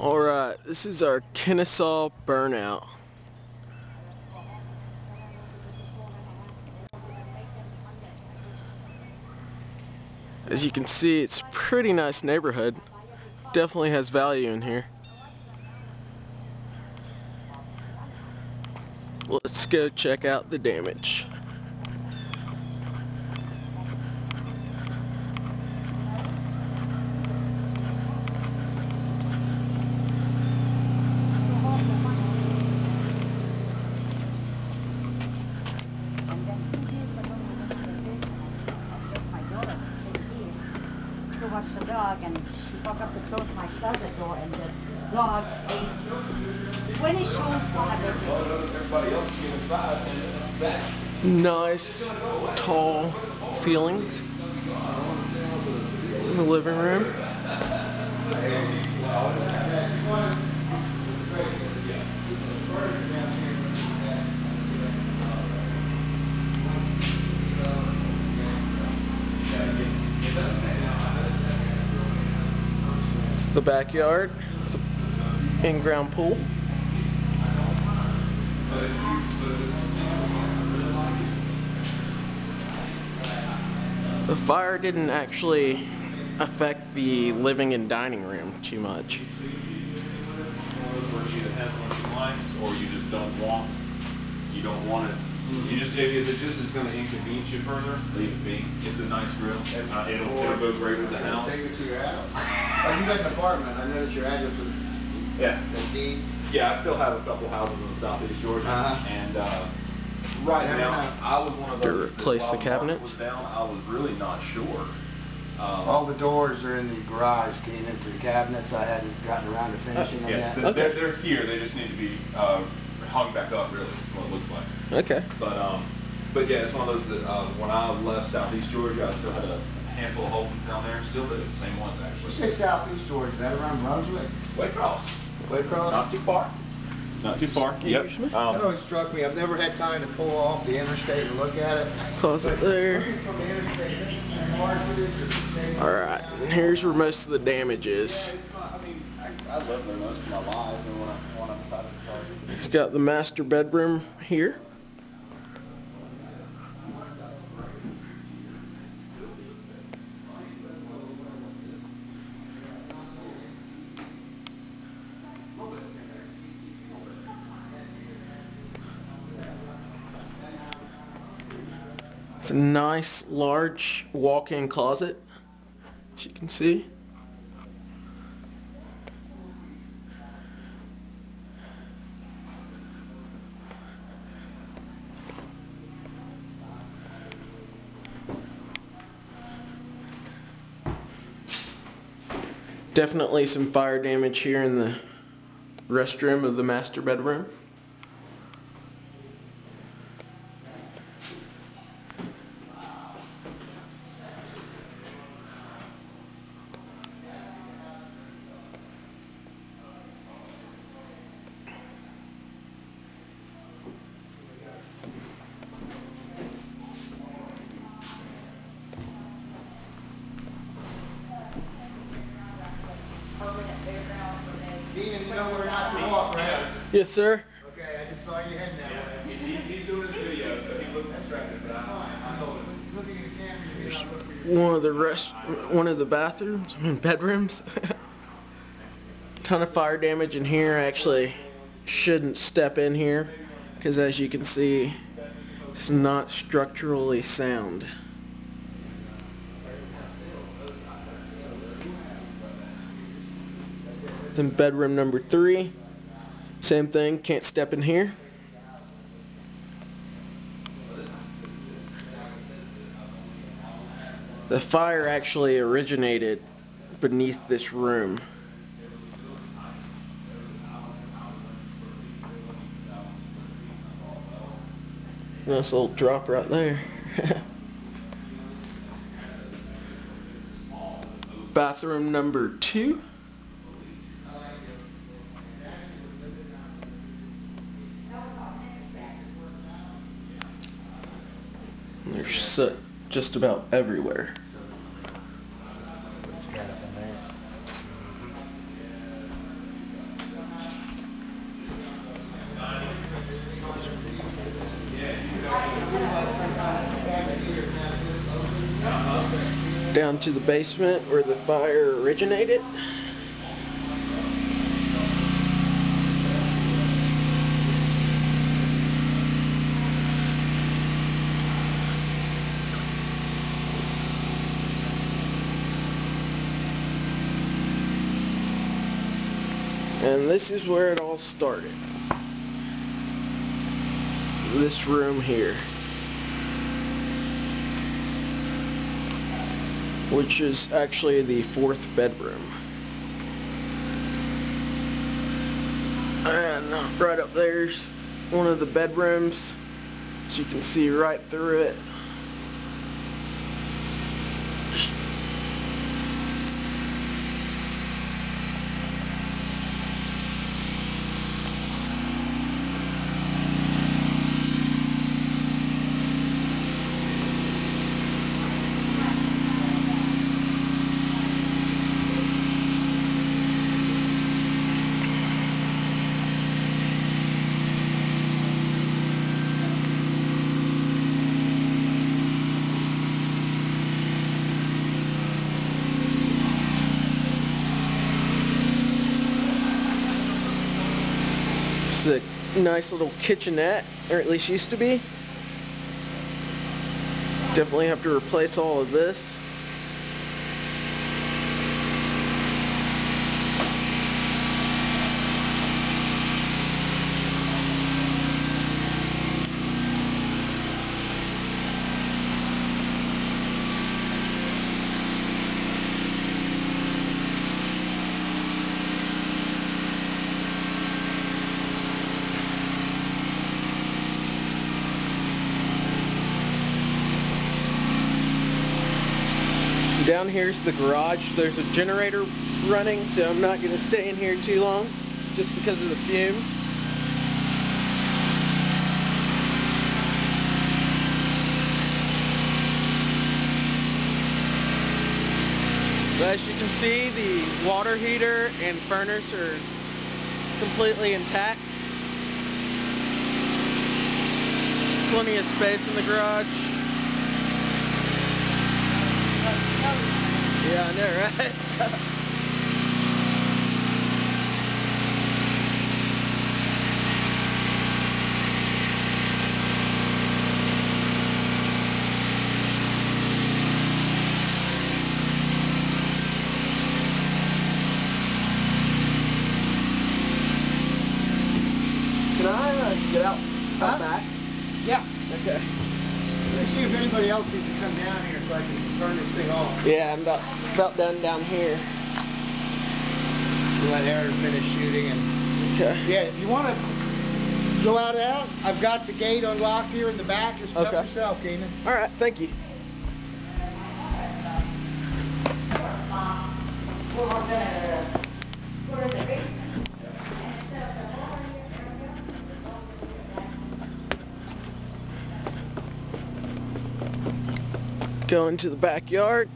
Alright, uh, this is our Kennesaw burnout. As you can see, it's a pretty nice neighborhood. Definitely has value in here. Let's go check out the damage. to dog and she forgot to close my closet door and the dog ate 20 shoes for $100. Nice, tall ceilings in the living room. It's the backyard, it's an in-ground pool. The fire didn't actually affect the living and dining room too much. where she has one she likes, or you just don't want, you don't want it. You just, if if it just is gonna inconvenience you further, leave it be. It's a nice grill. Uh, it'll, it'll go great with the house. Take it to your house. Oh, you got an apartment, I noticed your address was Yeah. the deed. Yeah, I still have a couple houses in southeast Georgia, Uh-huh. and, uh, right Never now, know. I was one of To those. that replace the cabinets? was Down, I was really not sure. Um, All the doors are in the garage, came into the cabinets, I hadn't gotten around to finishing them Yeah, yet. th- they're, they're here, they just need to be, uh, hung back up, really, what it looks like. Okay. But, um, but yeah, it's one of those that, uh, when I left southeast Georgia, I still had a handful of holdings down there, still do, same ones You actually. say southeast Georgia, is that around Brunswick? Waycross, Waycross? not too far. Not too far, yep. Excuse me? That Um, always struck me, I've never had time to pull off the interstate and look at it. Closet But there. Looking from the interstate, this is the it is, the same? Alright, and here's where most of the damage is. I mean, I, I lived there most of my life, and when I, when I decided to start. You've got the master bedroom here. It's a nice large walk-in closet, as you can see. Definitely some fire damage here in the restroom of the master bedroom. Dean, you know where not to walk, right? Yes, sir. Okay, I just saw you heading that way. He, he's doing his video, so he looks distracted, but I, I told him. Looking at the camera, you may not look for your One of the rest, one of the bathrooms, I mean bedrooms. Ton of fire damage in here. I actually shouldn't step in here because as you can see, it's not structurally sound. Then bedroom number three, same thing, can't step in here. The fire actually originated beneath this room. Nice little drop right there. Bathroom number two. just about everywhere. Down to the basement where the fire originated. And this is where it all started. This room here. Which is actually the fourth bedroom. And right up there's one of the bedrooms. As you can see right through it. It's a nice little kitchenette, or at least used to be. Definitely have to replace all of this. Down here's the garage. There's a generator running, so I'm not going to stay in here too long just because of the fumes. But as you can see, the water heater and furnace are completely intact. Plenty of space in the garage. Yeah, I know, right? Can I uh, get out Huh? back? Yeah. Okay. Me see if anybody else needs to come down here so I can turn this thing off. Yeah, I'm about about done down here. Let Aaron finish shooting and Okay. yeah, if you want to go out out, I've got the gate unlocked here in the back. Just help Okay. yourself, Keenan. All right. Thank you. Go into the backyard.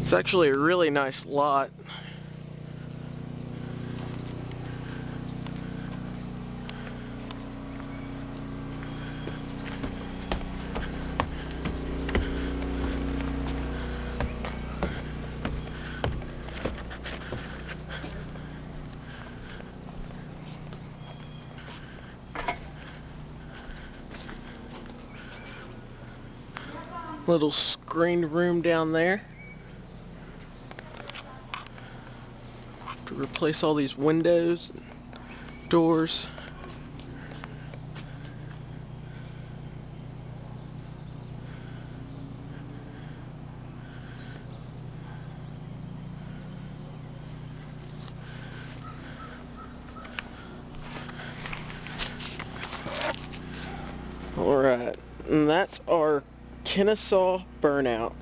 It's actually a really nice lot. Little screened room down there. To replace all these windows, and doors. Alright, and that's our Kennesaw burnout.